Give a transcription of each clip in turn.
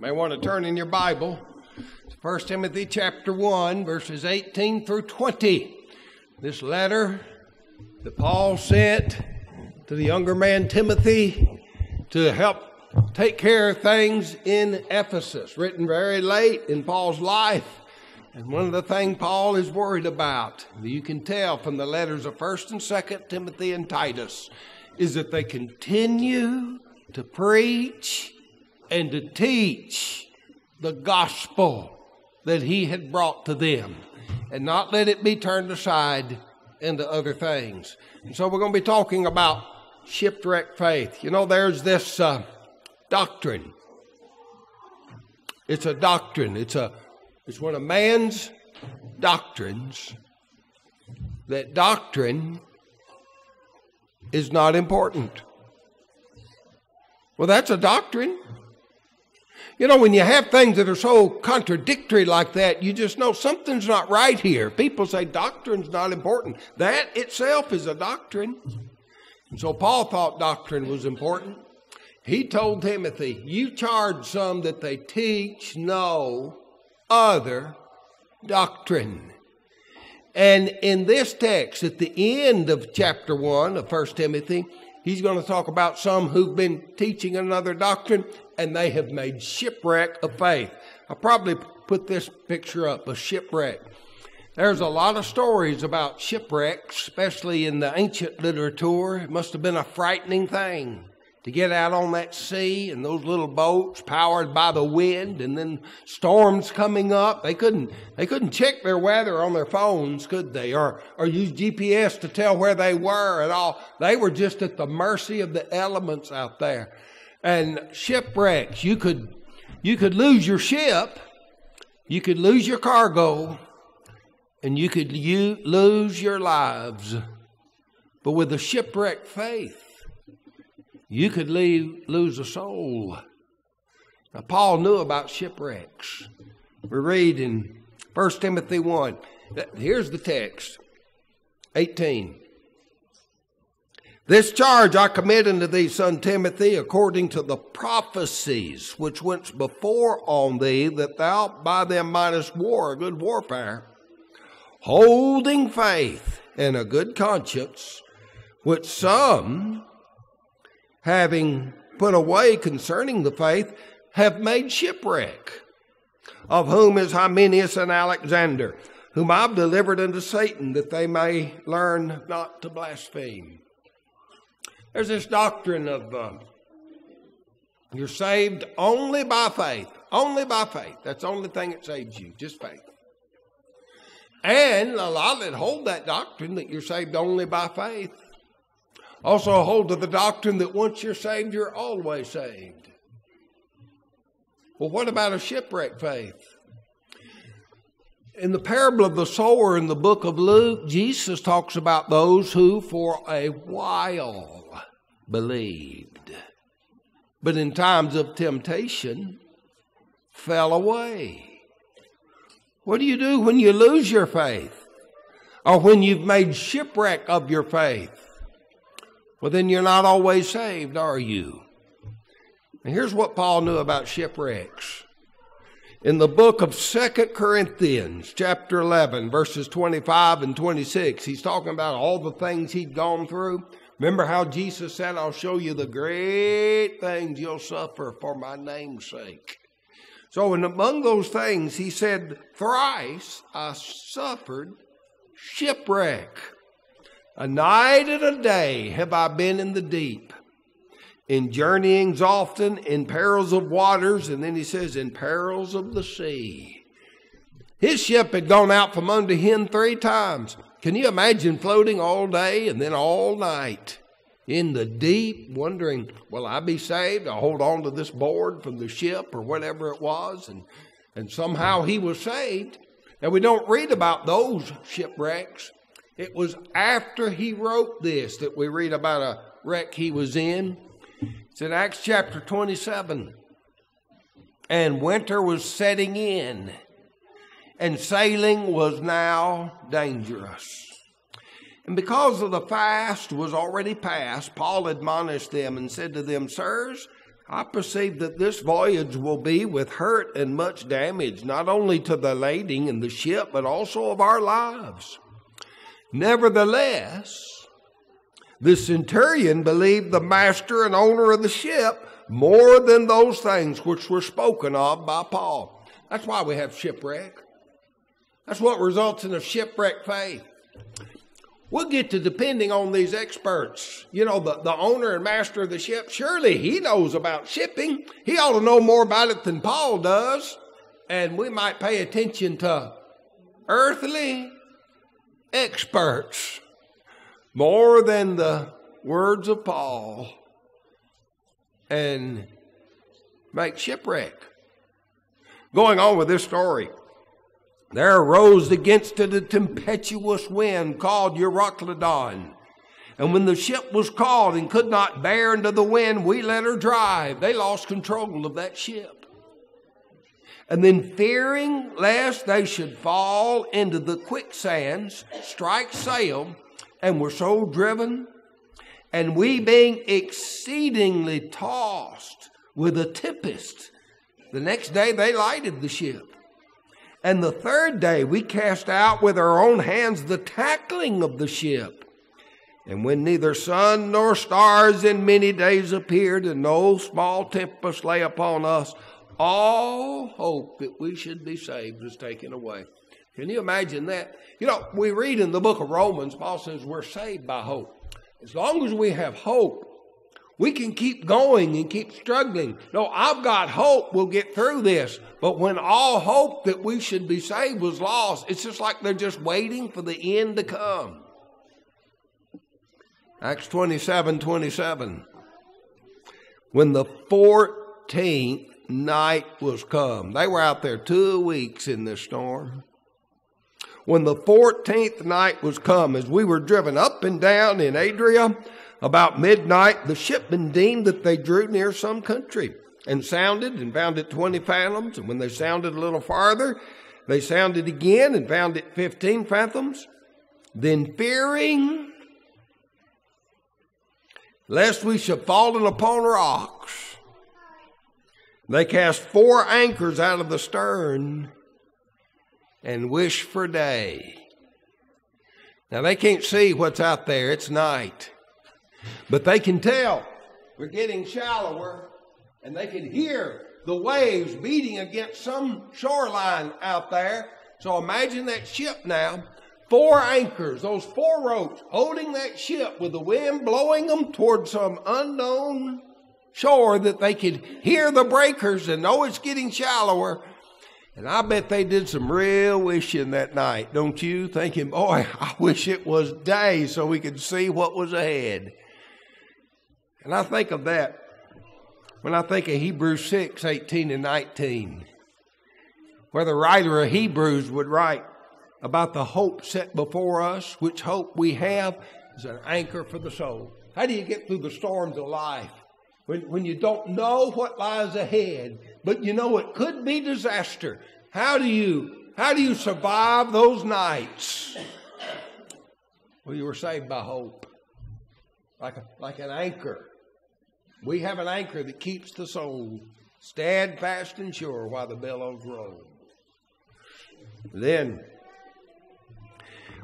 may want to turn in your Bible. To 1 Timothy chapter 1, verses 18 through 20. This letter that Paul sent to the younger man Timothy to help take care of things in Ephesus, written very late in Paul's life. And one of the things Paul is worried about, you can tell from the letters of 1st and 2nd Timothy and Titus, is that they continue to preach and to teach the gospel that he had brought to them and not let it be turned aside into other things. And so we're going to be talking about shipwreck faith. You know, there's this uh, doctrine. It's a doctrine. It's a it's one of man's doctrines. That doctrine is not important. Well, that's a doctrine. You know, when you have things that are so contradictory like that, you just know something's not right here. People say doctrine's not important. That itself is a doctrine. And so Paul thought doctrine was important. He told Timothy, You charge some that they teach no other doctrine. And in this text, at the end of chapter 1 of 1 Timothy, he's going to talk about some who've been teaching another doctrine and they have made shipwreck of faith. I'll probably put this picture up a shipwreck. There's a lot of stories about shipwrecks, especially in the ancient literature. It must have been a frightening thing to get out on that sea and those little boats powered by the wind and then storms coming up they couldn't they couldn't check their weather on their phones could they or or use gps to tell where they were at all they were just at the mercy of the elements out there and shipwrecks you could you could lose your ship you could lose your cargo and you could you lose your lives but with a shipwrecked faith you could leave, lose a soul. Now, Paul knew about shipwrecks. We read in 1 Timothy 1. Here's the text 18. This charge I commit unto thee, son Timothy, according to the prophecies which went before on thee, that thou by them mightest war a good warfare, holding faith and a good conscience, which some having put away concerning the faith, have made shipwreck, of whom is Hymenaeus and Alexander, whom I've delivered unto Satan, that they may learn not to blaspheme. There's this doctrine of uh, you're saved only by faith. Only by faith. That's the only thing that saves you, just faith. And a lot that hold that doctrine that you're saved only by faith also hold to the doctrine that once you're saved, you're always saved. Well, what about a shipwreck faith? In the parable of the sower in the book of Luke, Jesus talks about those who for a while believed, but in times of temptation fell away. What do you do when you lose your faith? Or when you've made shipwreck of your faith? Well, then you're not always saved, are you? And here's what Paul knew about shipwrecks. In the book of Second Corinthians, chapter 11, verses 25 and 26, he's talking about all the things he'd gone through. Remember how Jesus said, I'll show you the great things you'll suffer for my name's sake. So, and among those things, he said, Thrice I suffered shipwreck. A night and a day have I been in the deep, in journeyings often, in perils of waters, and then he says, in perils of the sea. His ship had gone out from under him three times. Can you imagine floating all day and then all night in the deep, wondering, will I be saved? I'll hold on to this board from the ship or whatever it was. And, and somehow he was saved. Now, we don't read about those shipwrecks. It was after he wrote this that we read about a wreck he was in. It's in Acts chapter 27. And winter was setting in, and sailing was now dangerous. And because of the fast was already past, Paul admonished them and said to them, Sirs, I perceive that this voyage will be with hurt and much damage, not only to the lading and the ship, but also of our lives. Nevertheless, the centurion believed the master and owner of the ship more than those things which were spoken of by Paul. That's why we have shipwreck. That's what results in a shipwreck faith. We'll get to depending on these experts. You know, the, the owner and master of the ship, surely he knows about shipping. He ought to know more about it than Paul does. And we might pay attention to earthly experts more than the words of Paul and make shipwreck. Going on with this story. There arose against it a tempestuous wind called Euroclydon. And when the ship was called and could not bear into the wind, we let her drive. They lost control of that ship. And then, fearing lest they should fall into the quicksands, strike sail, and were so driven. And we, being exceedingly tossed with a tempest, the next day they lighted the ship and the third day we cast out with our own hands the tackling of the ship. And when neither sun nor stars in many days appeared, and no small tempest lay upon us, all hope that we should be saved was taken away. Can you imagine that? You know, we read in the book of Romans, Paul says we're saved by hope. As long as we have hope, we can keep going and keep struggling. No, I've got hope we'll get through this. But when all hope that we should be saved was lost, it's just like they're just waiting for the end to come. Acts 27 27. When the 14th night was come, they were out there two weeks in this storm. When the 14th night was come, as we were driven up and down in Adria, about midnight, the shipmen deemed that they drew near some country and sounded and found it 20 fathoms. And when they sounded a little farther, they sounded again and found it 15 fathoms. Then, fearing lest we should fallen upon rocks, they cast four anchors out of the stern and wished for day. Now, they can't see what's out there, it's night. But they can tell we're getting shallower and they can hear the waves beating against some shoreline out there. So imagine that ship now, four anchors, those four ropes holding that ship with the wind blowing them toward some unknown shore that they could hear the breakers and know it's getting shallower. And I bet they did some real wishing that night, don't you? Thinking, boy, I wish it was day so we could see what was ahead. And I think of that when I think of Hebrews 6 18 and 19, where the writer of Hebrews would write about the hope set before us, which hope we have is an anchor for the soul. How do you get through the storms of life? When, when you don't know what lies ahead, but you know it could be disaster. How do you how do you survive those nights? Well, you were saved by hope. Like a, like an anchor we have an anchor that keeps the soul steadfast and sure while the billows roll. Then,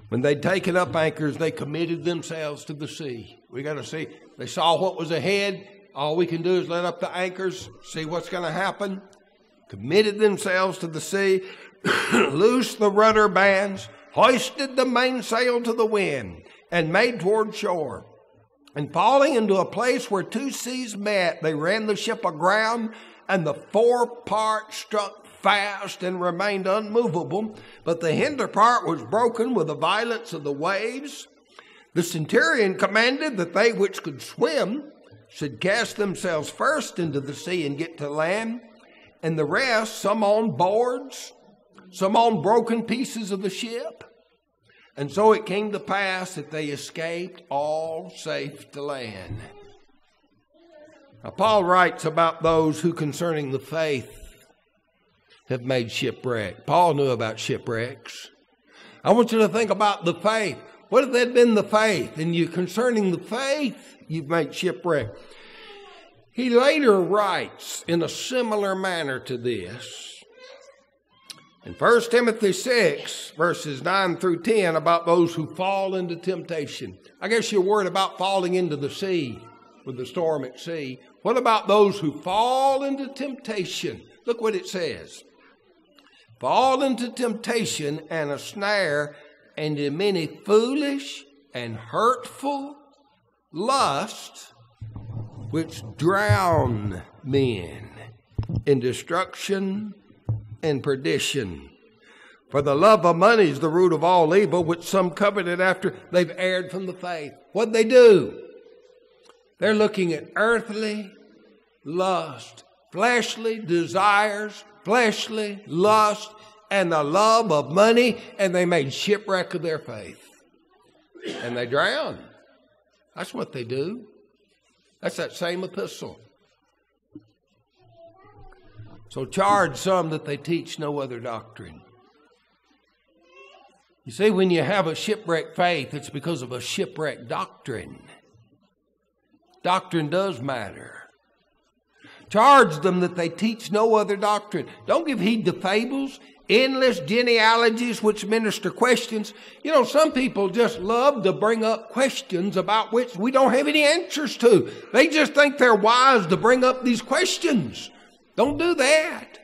when they'd taken up anchors, they committed themselves to the sea. We got to see. They saw what was ahead. All we can do is let up the anchors, see what's going to happen. Committed themselves to the sea, loosed the rudder bands, hoisted the mainsail to the wind, and made toward shore. And falling into a place where two seas met, they ran the ship aground, and the fore part struck fast and remained unmovable, but the hinder part was broken with the violence of the waves. The centurion commanded that they which could swim should cast themselves first into the sea and get to land, and the rest, some on boards, some on broken pieces of the ship. And so it came to pass that they escaped all safe to land. Now, Paul writes about those who concerning the faith have made shipwreck. Paul knew about shipwrecks. I want you to think about the faith. What if that been the faith? And you concerning the faith, you've made shipwreck. He later writes in a similar manner to this in 1 Timothy 6, verses 9 through 10, about those who fall into temptation. I guess you're worried about falling into the sea with the storm at sea. What about those who fall into temptation? Look what it says fall into temptation and a snare and in many foolish and hurtful lusts which drown men in destruction and perdition. For the love of money is the root of all evil, which some coveted after they've erred from the faith. What'd they do? They're looking at earthly lust, fleshly desires, fleshly lust, and the love of money, and they made shipwreck of their faith. And they drowned. That's what they do. That's that same epistle. So charge some that they teach no other doctrine. You see, when you have a shipwrecked faith, it's because of a shipwrecked doctrine. Doctrine does matter. Charge them that they teach no other doctrine. Don't give heed to fables, endless genealogies which minister questions. You know, some people just love to bring up questions about which we don't have any answers to. They just think they're wise to bring up these questions. Don't do that.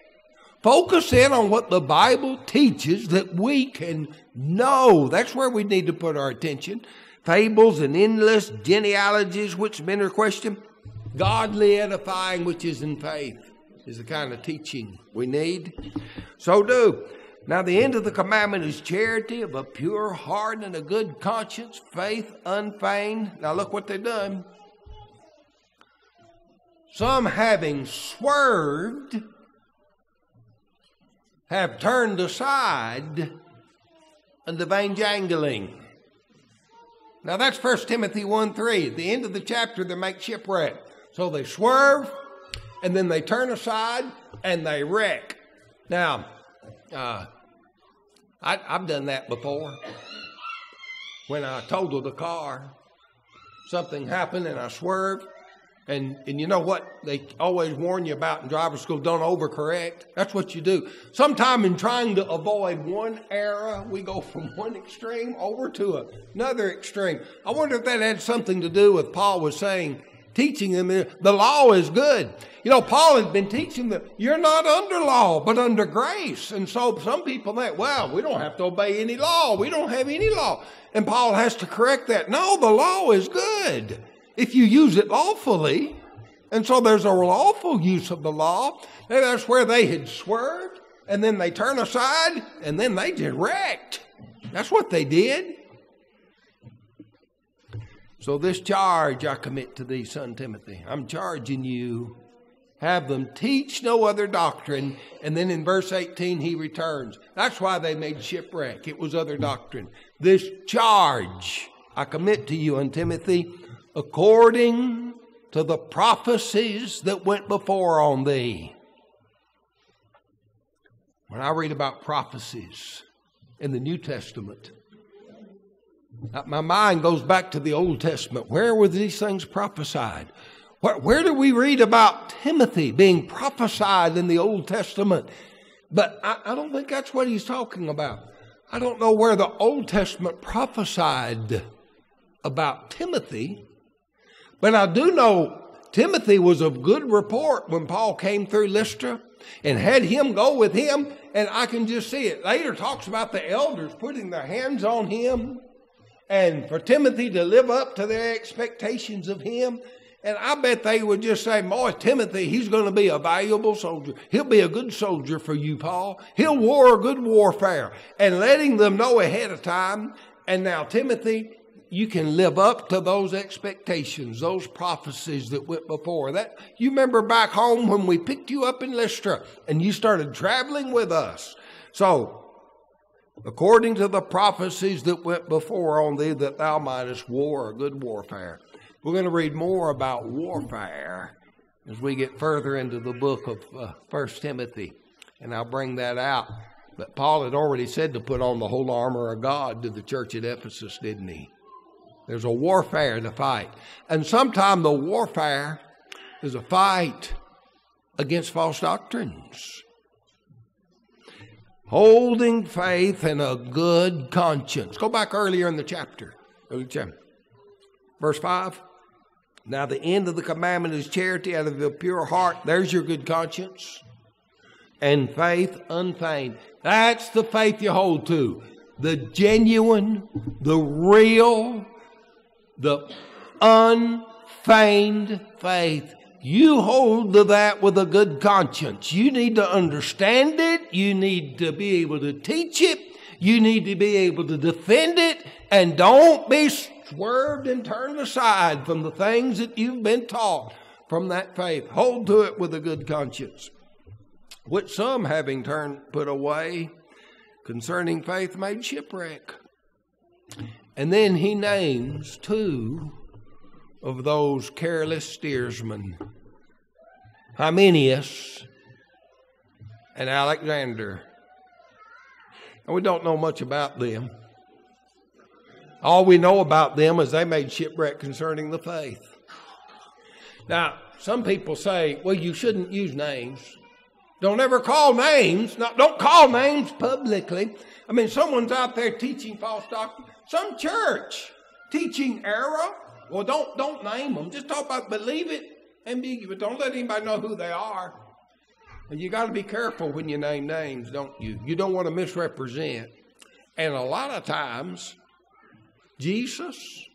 Focus in on what the Bible teaches that we can know. That's where we need to put our attention. Fables and endless genealogies which men are questioned. Godly edifying which is in faith is the kind of teaching we need. So do. Now, the end of the commandment is charity of a pure heart and a good conscience, faith unfeigned. Now, look what they've done. Some having swerved have turned aside unto vain jangling. Now that's 1 Timothy 1 3. At the end of the chapter, they make shipwreck. So they swerve, and then they turn aside, and they wreck. Now, uh, I, have done that before. When I totaled a car, something happened, and I swerved, and, and you know what they always warn you about in driver school don't overcorrect. That's what you do. Sometime in trying to avoid one error, we go from one extreme over to another extreme. I wonder if that had something to do with Paul was saying, teaching them the law is good. You know, Paul had been teaching them you're not under law, but under grace. And so some people think, well, we don't have to obey any law. We don't have any law. And Paul has to correct that. No, the law is good if you use it lawfully. And so there's a lawful use of the law. And that's where they had swerved, and then they turn aside, and then they wrecked. That's what they did. So this charge I commit to thee, son Timothy. I'm charging you. Have them teach no other doctrine. And then in verse 18, he returns. That's why they made shipwreck. It was other doctrine. This charge I commit to you, on Timothy, according to the prophecies that went before on thee. When I read about prophecies in the New Testament, my mind goes back to the Old Testament. Where were these things prophesied? Where, where do we read about Timothy being prophesied in the Old Testament? But I, I don't think that's what he's talking about. I don't know where the Old Testament prophesied about Timothy. But I do know Timothy was of good report when Paul came through Lystra and had him go with him. And I can just see it. Later talks about the elders putting their hands on him and for Timothy to live up to their expectations of him. And I bet they would just say, Boy, Timothy, he's going to be a valuable soldier. He'll be a good soldier for you, Paul. He'll war a good warfare. And letting them know ahead of time. And now, Timothy, you can live up to those expectations, those prophecies that went before. That you remember back home when we picked you up in Lystra and you started traveling with us. So, according to the prophecies that went before on thee, that thou mightest war a good warfare. We're going to read more about warfare as we get further into the book of uh, First Timothy, and I'll bring that out. But Paul had already said to put on the whole armor of God to the church at Ephesus, didn't he? There's a warfare to fight. And sometimes the warfare is a fight against false doctrines. Holding faith and a good conscience. Go back earlier in the chapter. Verse 5. Now, the end of the commandment is charity out of a pure heart. There's your good conscience. And faith unfeigned. That's the faith you hold to. The genuine, the real, the unfeigned faith. You hold to that with a good conscience. You need to understand it. You need to be able to teach it. You need to be able to defend it. And don't be swerved and turned aside from the things that you've been taught from that faith. Hold to it with a good conscience. Which some, having turned put away concerning faith, made shipwreck. And then he names two of those careless steersmen Hymenaeus and Alexander. And we don't know much about them. All we know about them is they made shipwreck concerning the faith. Now, some people say, well, you shouldn't use names. Don't ever call names. No, don't call names publicly. I mean, someone's out there teaching false doctrine. Some church teaching error. Well, don't don't name them. Just talk about believe it and be, but Don't let anybody know who they are. And you got to be careful when you name names, don't you? You don't want to misrepresent. And a lot of times, Jesus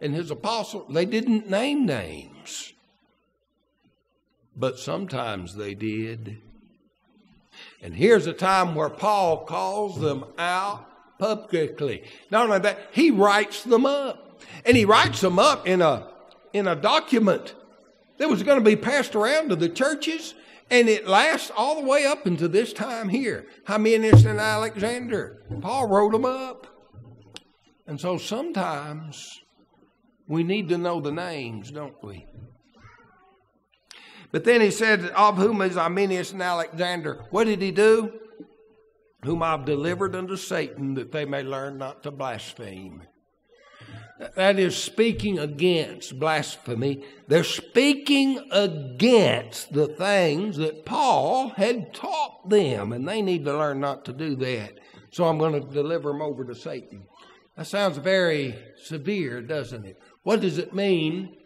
and his apostles, they didn't name names. But sometimes they did. And here's a time where Paul calls them out publicly. Not only that, he writes them up. And he writes them up in a, in a document that was going to be passed around to the churches. And it lasts all the way up into this time here. Hymenaeus and Alexander. Paul wrote them up. And so sometimes we need to know the names, don't we? But then he said, Of whom is Hymenaeus and Alexander? What did he do? Whom I've delivered unto Satan that they may learn not to blaspheme. That is speaking against blasphemy. They're speaking against the things that Paul had taught them, and they need to learn not to do that. So I'm going to deliver them over to Satan. That sounds very severe, doesn't it? What does it mean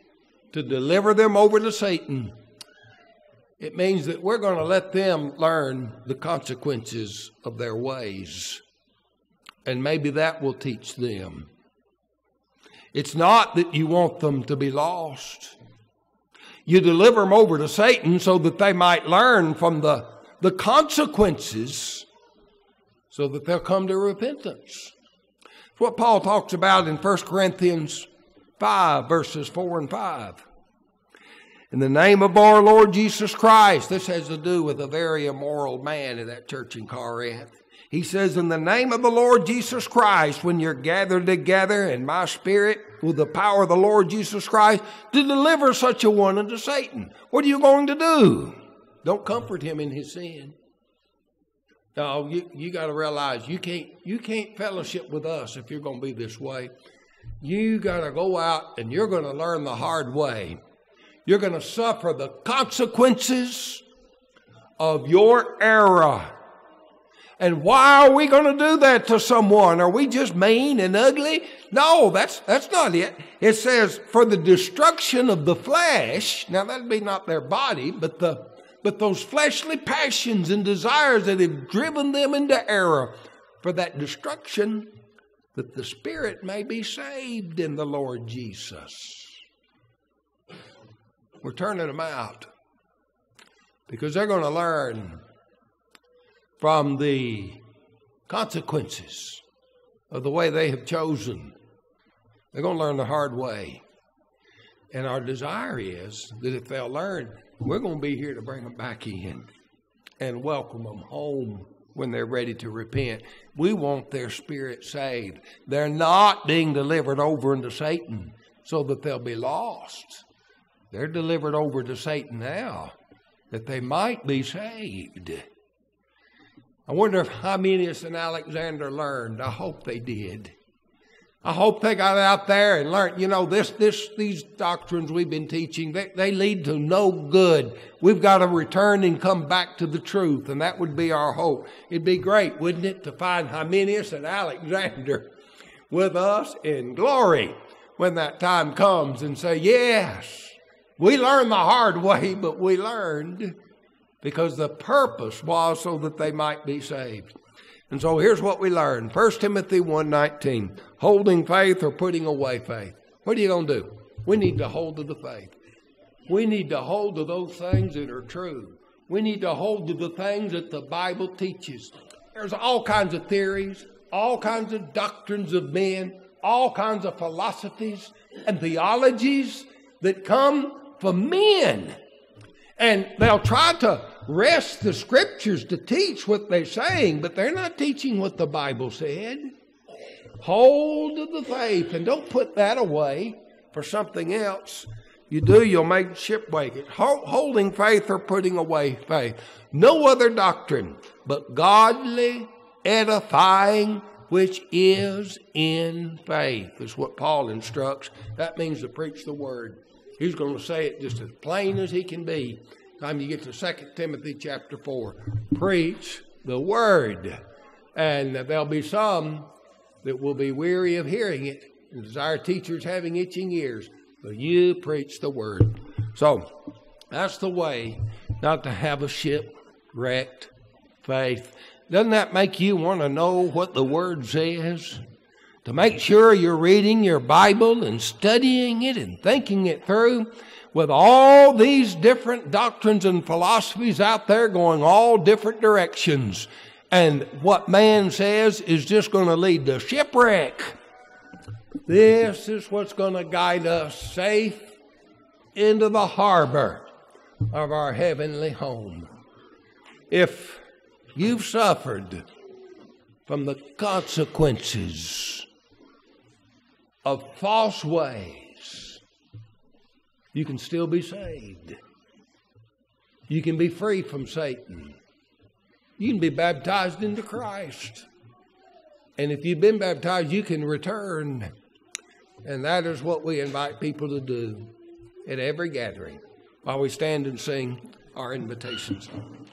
to deliver them over to Satan? It means that we're going to let them learn the consequences of their ways. And maybe that will teach them. It's not that you want them to be lost. You deliver them over to Satan so that they might learn from the, the consequences so that they'll come to repentance. It's what Paul talks about in 1 Corinthians 5, verses 4 and 5. In the name of our Lord Jesus Christ, this has to do with a very immoral man in that church in Corinth. He says, In the name of the Lord Jesus Christ, when you're gathered together in my spirit with the power of the Lord Jesus Christ to deliver such a one unto Satan. What are you going to do? Don't comfort him in his sin. No, you, you got to realize you can't you can't fellowship with us if you're going to be this way. You got to go out and you're going to learn the hard way you're going to suffer the consequences of your error. And why are we going to do that to someone? Are we just mean and ugly? No, that's, that's not it. It says, for the destruction of the flesh. Now that'd be not their body, but the, but those fleshly passions and desires that have driven them into error. For that destruction, that the spirit may be saved in the Lord Jesus. We're turning them out because they're going to learn from the consequences of the way they have chosen. They're going to learn the hard way. And our desire is that if they'll learn, we're going to be here to bring them back in and welcome them home when they're ready to repent. We want their spirit saved. They're not being delivered over into Satan so that they'll be lost. They're delivered over to Satan now that they might be saved. I wonder if Hymenaeus and Alexander learned. I hope they did. I hope they got out there and learned, you know, this, this, these doctrines we've been teaching, they, they lead to no good. We've got to return and come back to the truth, and that would be our hope. It'd be great, wouldn't it, to find Hymenaeus and Alexander with us in glory when that time comes and say, yes, we learned the hard way, but we learned because the purpose was so that they might be saved. And so here's what we learned. 1 Timothy 1.19, holding faith or putting away faith. What are you going to do? We need to hold to the faith. We need to hold to those things that are true. We need to hold to the things that the Bible teaches. There's all kinds of theories, all kinds of doctrines of men, all kinds of philosophies and theologies that come from men. And they'll try to wrest the scriptures to teach what they're saying, but they're not teaching what the Bible said. Hold to the faith and don't put that away for something else. You do, you'll make shipwreck. Holding faith or putting away faith. No other doctrine but godly, edifying, which is in faith, is what Paul instructs. That means to preach the word. He's going to say it just as plain as he can be time you get to 2 Timothy chapter 4. Preach the word. And there'll be some that will be weary of hearing it and desire teachers having itching ears. But you preach the word. So that's the way not to have a ship shipwrecked faith. Doesn't that make you want to know what the word says? To make sure you're reading your Bible and studying it and thinking it through with all these different doctrines and philosophies out there going all different directions. And what man says is just going to lead to shipwreck. This is what's going to guide us safe into the harbor of our heavenly home. If you've suffered from the consequences of false ways, you can still be saved. You can be free from Satan. You can be baptized into Christ. And if you've been baptized, you can return. And that is what we invite people to do at every gathering while we stand and sing our invitation song.